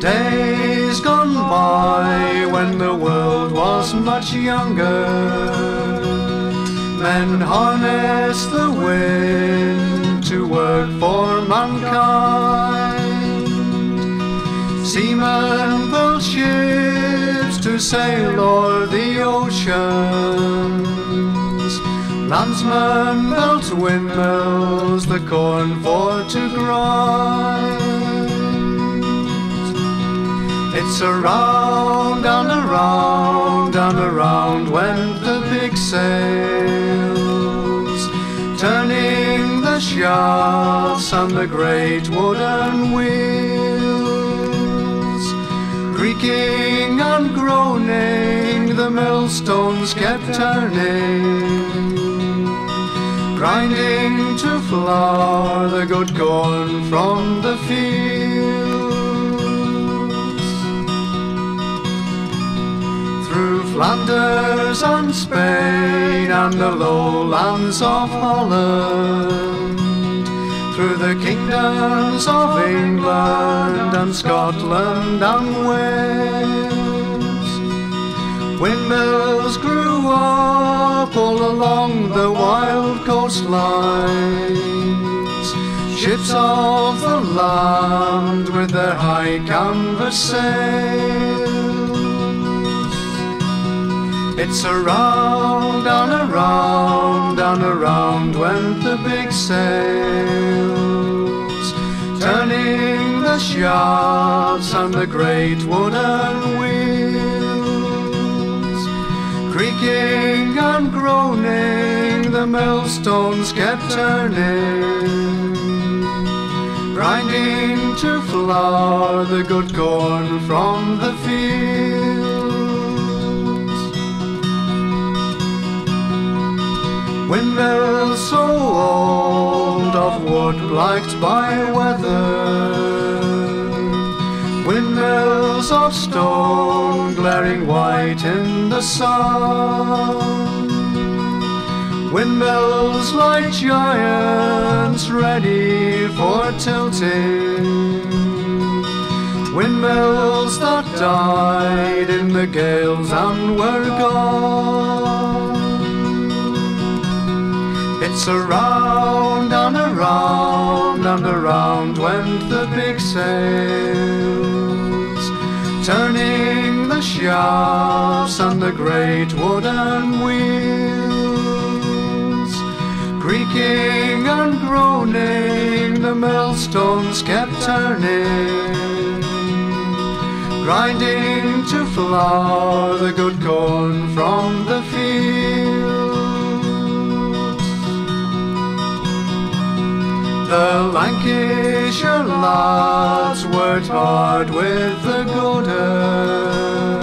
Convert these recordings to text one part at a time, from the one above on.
Days gone by, when the world was much younger, men harnessed the wind to work for mankind. Seamen built ships to sail o'er the oceans. Landsmen built windmills, the corn for to grind. It's around and around and around went the big sails, turning the shafts and the great wooden wheels. Creaking and groaning, the millstones kept turning grinding to flour the good corn from the fields. Flanders and Spain and the lowlands of Holland, through the kingdoms of England and Scotland and Wales, windmills grew up all along the wild coastlines. Ships of the land with their high canvas sails. It's around and around and around went the big sails, turning the shafts and the great wooden wheels. Creaking and groaning, the millstones kept turning, grinding to flour the good corn from the fields. Windmills so old of wood blacked by weather. Windmills of stone glaring white in the sun. Windmills like giants ready for tilting. Windmills that died in the gales and were gone. It's around and around and around went the big sails, turning the shafts and the great wooden wheels. Creaking and groaning, the millstones kept turning, grinding to flour the good corn from the The Lancashire lads worked hard with the good earth,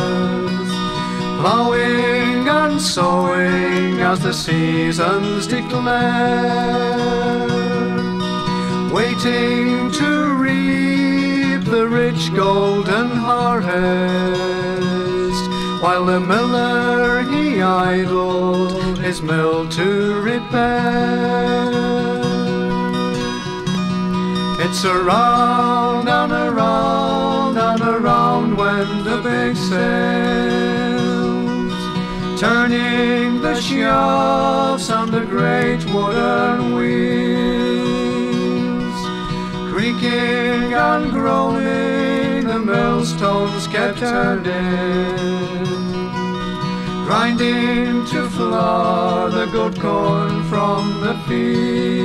ploughing and sowing as the seasons declare, waiting to reap the rich golden harvest, while the miller he idled his mill to repair. It's around and around and around when the big sails, turning the shafts and the great wooden wheels, creaking and groaning, the millstones kept turning, grinding to flour the good corn from the field.